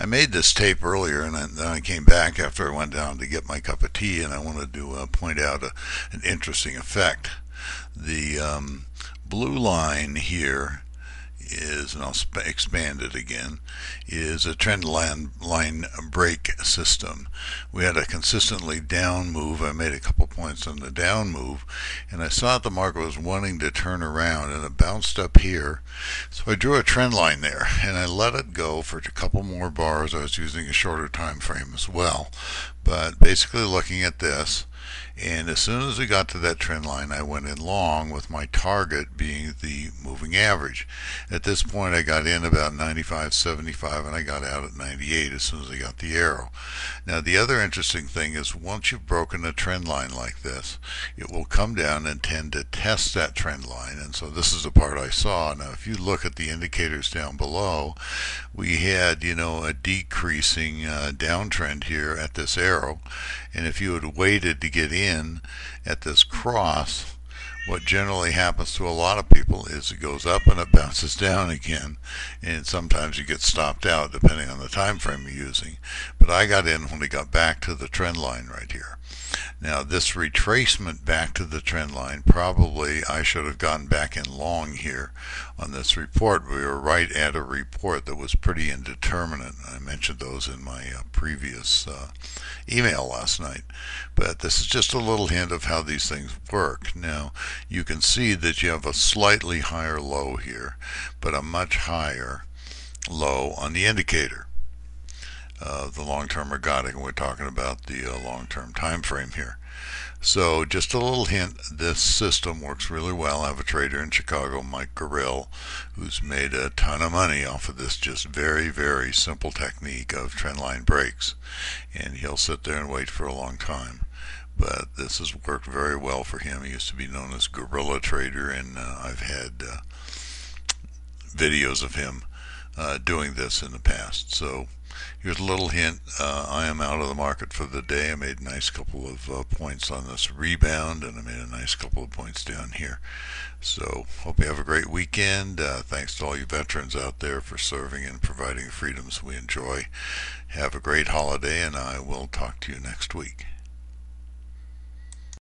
I made this tape earlier and then I came back after I went down to get my cup of tea and I wanted to uh, point out a, an interesting effect. The um, blue line here is, and I'll expand it again, is a trend line, line break system. We had a consistently down move. I made a couple points on the down move, and I saw that the market was wanting to turn around, and it bounced up here. So I drew a trend line there, and I let it go for a couple more bars. I was using a shorter time frame as well, but basically looking at this, and as soon as we got to that trend line, I went in long with my target being the moving average. At this point, I got in about 95.75 and I got out at 98 as soon as I got the arrow. Now, the other interesting thing is once you've broken a trend line like this, it will come down and tend to test that trend line. And so this is the part I saw. Now, if you look at the indicators down below, we had, you know, a decreasing uh, downtrend here at this arrow. And if you had waited to get in at this cross, what generally happens to a lot of people is it goes up and it bounces down again and sometimes you get stopped out depending on the time frame you're using. But I got in when we got back to the trend line right here now this retracement back to the trend line, probably I should have gotten back in long here on this report. We were right at a report that was pretty indeterminate. I mentioned those in my uh, previous uh, email last night. But this is just a little hint of how these things work. Now you can see that you have a slightly higher low here, but a much higher low on the indicator uh, the long-term ergodic, and we're talking about the uh, long-term time frame here. So just a little hint, this system works really well. I have a trader in Chicago, Mike Gorrill, who's made a ton of money off of this just very, very simple technique of trendline breaks. And he'll sit there and wait for a long time. But this has worked very well for him. He used to be known as Gorilla Trader, and uh, I've had uh, videos of him uh, doing this in the past. So Here's a little hint. Uh, I am out of the market for the day. I made a nice couple of uh, points on this rebound, and I made a nice couple of points down here. So hope you have a great weekend. Uh, thanks to all you veterans out there for serving and providing freedoms we enjoy. Have a great holiday, and I will talk to you next week.